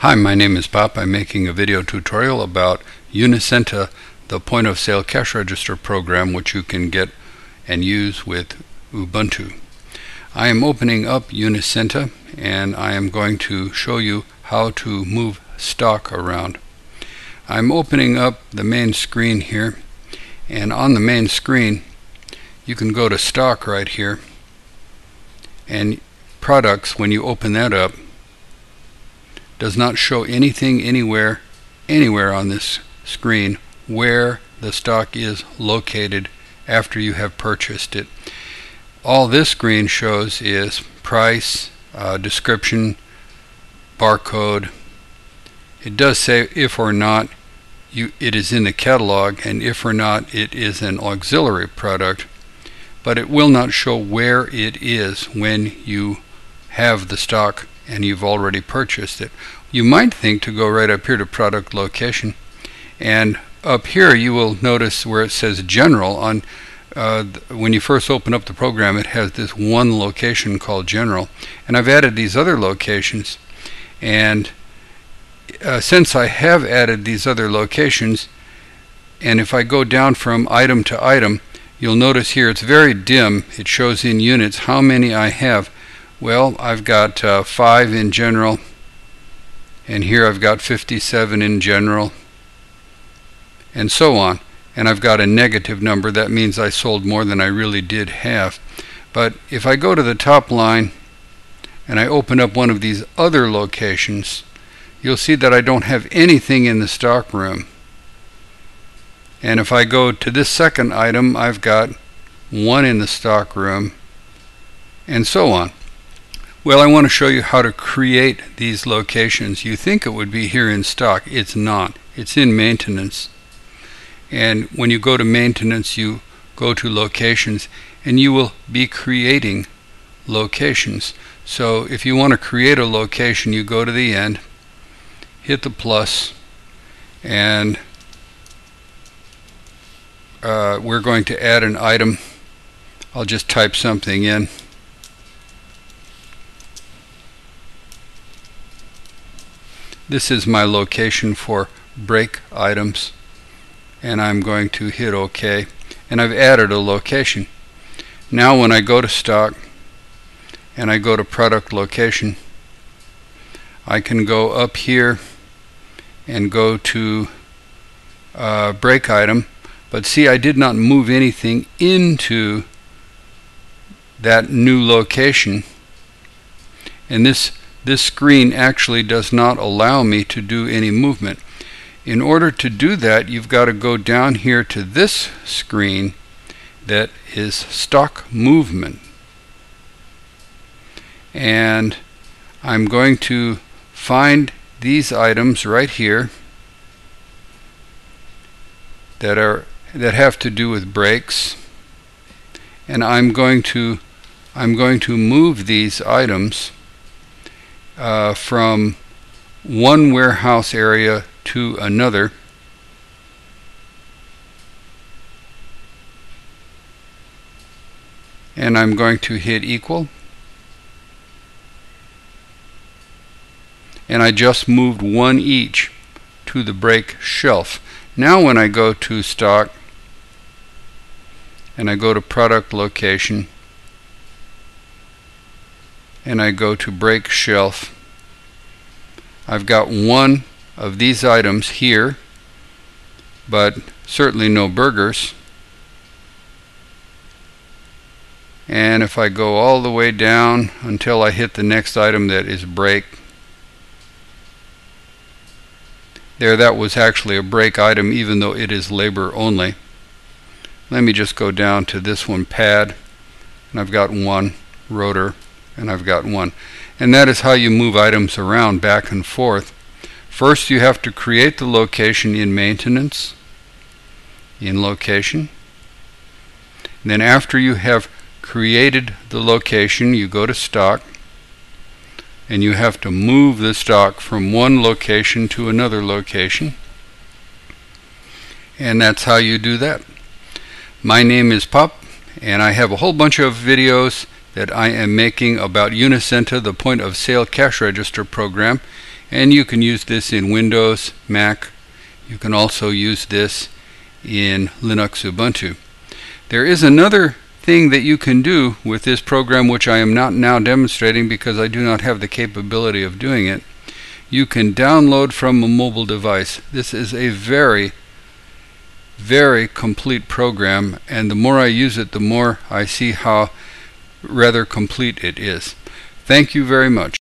Hi, my name is Pop. I'm making a video tutorial about Unicenta, the point of sale cash register program which you can get and use with Ubuntu. I am opening up Unicenta and I am going to show you how to move stock around. I'm opening up the main screen here and on the main screen you can go to stock right here and products when you open that up does not show anything anywhere anywhere on this screen where the stock is located after you have purchased it. All this screen shows is price, uh, description, barcode. It does say if or not you, it is in the catalog and if or not it is an auxiliary product, but it will not show where it is when you have the stock and you've already purchased it. You might think to go right up here to product location and up here you will notice where it says general on uh, when you first open up the program it has this one location called general. And I've added these other locations and uh, since I have added these other locations and if I go down from item to item you'll notice here it's very dim. It shows in units how many I have well, I've got uh, 5 in general, and here I've got 57 in general, and so on. And I've got a negative number, that means I sold more than I really did have. But if I go to the top line and I open up one of these other locations, you'll see that I don't have anything in the stock room. And if I go to this second item, I've got one in the stock room, and so on. Well, I want to show you how to create these locations. You think it would be here in stock. It's not. It's in maintenance. And when you go to maintenance, you go to locations and you will be creating locations. So if you want to create a location, you go to the end, hit the plus, and uh, we're going to add an item. I'll just type something in. This is my location for brake items and I'm going to hit OK. And I've added a location. Now when I go to stock and I go to product location I can go up here and go to uh, brake item. But see I did not move anything into that new location. And this this screen actually does not allow me to do any movement. In order to do that, you've got to go down here to this screen that is stock movement. And I'm going to find these items right here that are that have to do with brakes and I'm going to I'm going to move these items uh, from one warehouse area to another. And I'm going to hit equal. And I just moved one each to the brake shelf. Now when I go to stock and I go to product location and I go to brake shelf. I've got one of these items here but certainly no burgers. And if I go all the way down until I hit the next item that is break there that was actually a brake item even though it is labor only. Let me just go down to this one pad and I've got one rotor and I've got one. And that is how you move items around back and forth. First you have to create the location in maintenance, in location. And then after you have created the location, you go to stock and you have to move the stock from one location to another location. And that's how you do that. My name is Pop and I have a whole bunch of videos that I am making about Unicenta, the point of sale cash register program. And you can use this in Windows, Mac. You can also use this in Linux Ubuntu. There is another thing that you can do with this program which I am not now demonstrating because I do not have the capability of doing it. You can download from a mobile device. This is a very very complete program and the more I use it the more I see how rather complete it is. Thank you very much.